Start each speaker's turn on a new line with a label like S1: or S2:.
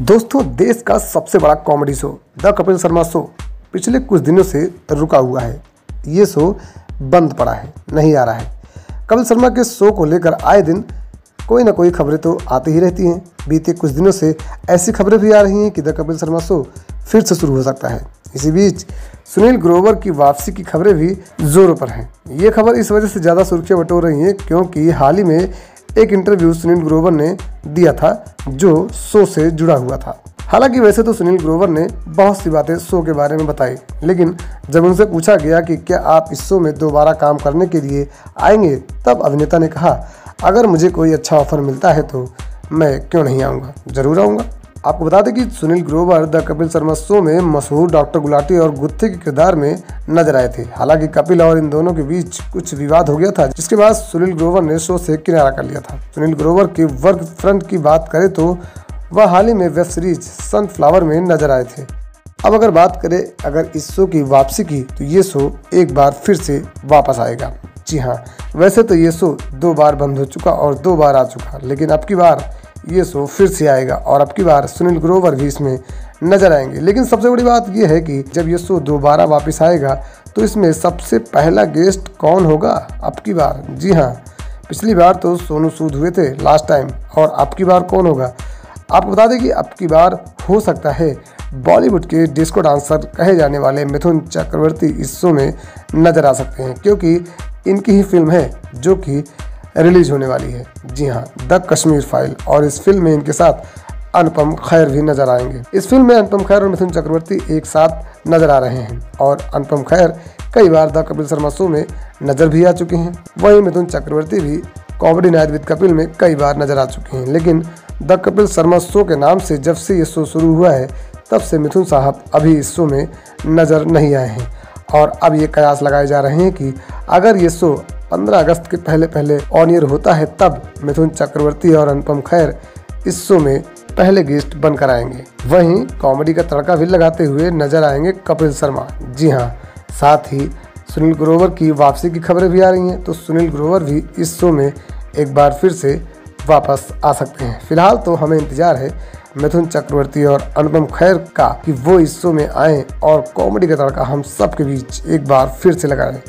S1: दोस्तों, देश का सबसे बड़ा comedy show the Kapil Sharma show पिछले कुछ दिनों से रुका हुआ है। ये शो बंद पड़ा है, नहीं आ रहा है। कपिल शर्मा के शो को लेकर आए दिन कोई ना कोई खबरें तो आती ही रहती हैं। बीते कुछ दिनों से ऐसी खबरें भी आ रही हैं कि द कपिल शर्मा शो फिर से शुरू हो सकता है। इसी बीच सुनील ग्रोवर की वापसी की खबरें भी जोरों पर हैं। ये खबर इस वजह से ज़्यादा सुर्खियाँ बटोर रही हैं क्योंकि हाल ही में एक इंटरव्यू सुनील ग्रोवर ने दिया था, जो शो से जुड़ा हुआ था। हालाँकि वैसे तो सुनील ग्रोवर ने बहुत सी बातें शो के बारे में बताई, लेकिन जब उनसे पूछा गया कि क्या आप इस शो में दोबारा काम करने के लिए आएँगे, तब अभिनेता ने कहा, अगर मुझे कोई अच्छा ऑफ़र मिलता है तो मैं क्यों नहीं आऊँगा? ज़रूर आऊँगा। आपको बता दें कि सुनील ग्रोवर, द कपिल शर्मा शो में मशहूर डॉक्टर गुलाटी और गुत्थे के किरदार में नज़र आए थे। हालाँकि कपिल और इन दोनों के बीच कुछ विवाद हो गया था, जिसके बाद सुनील ग्रोवर ने शो से किनारा कर लिया था। सुनील ग्रोवर के वर्क फ्रंट की बात करें तो वह हाल ही में वेब सीरीज़ सनफ्लावर में नज़र आए थे। अब अगर बात करें अगर इस शो की वापसी की तो ये शो एक बार फिर से वापस आएगा। जी हाँ वैसे तो ये शो दो बार बंद हो चुका और दो बार आ चुका, लेकिन अब की बार ये शो फिर से आएगा और अब की बार सुनील ग्रोवर भी इसमें नज़र आएँगे। लेकिन सबसे बड़ी बात यह है कि जब ये शो दोबारा वापस आएगा तो इसमें सबसे पहला गेस्ट कौन होगा? अब की बार। जी हाँ पिछली बार तो सोनू सूद हुए थे लास्ट टाइम और अब की बार कौन होगा? आपको बता दें कि अब की बार हो सकता है बॉलीवुड के डिस्को डांसर कहे जाने वाले मिथुन चक्रवर्ती इस शो में नज़र आ सकते हैं, क्योंकि इनकी ही फ़िल्म है, जो कि रिलीज़ होने वाली है। जी हाँ द कश्मीर फ़ाइल और इस फ़िल्म में इनके साथ अनुपम खैर भी नज़र आएँगे। इस फ़िल्म में अनुपम खैर और मिथुन चक्रवर्ती एक साथ नज़र आ रहे हैं और अनुपम खैर कई बार द कपिल शर्मा शो में नज़र भी आ चुके हैं। वहीं मिथुन चक्रवर्ती भी कॉमेडी नाइट विद कपिल में कई बार नज़र आ चुके हैं। लेकिन द कपिल शर्मा शो के नाम से जब से ये शो शुरू हुआ है, तब से मिथुन साहब अभी इस शो में नज़र नहीं आए हैं। और अब ये कयास लगाए जा रहे हैं कि अगर ये शो 15 अगस्त के पहले पहले ऑन ईयर होता है, तब मिथुन चक्रवर्ती और अनुपम खैर इस शो में पहले गेस्ट बनकर आएँगे। वहीं कॉमेडी का तड़का भी लगाते हुए नज़र आएँगे कपिल शर्मा। जी हाँ साथ ही सुनील ग्रोवर की वापसी की खबरें भी आ रही हैं तो सुनील ग्रोवर भी इस शो में एक बार फिर से वापस आ सकते हैं। फ़िलहाल तो हमें इंतज़ार है मिथुन चक्रवर्ती और अनुपम खैर का कि वो इस शो में आए और कॉमेडी का तड़का हम सबके बीच एक बार फिर से लगाएँ।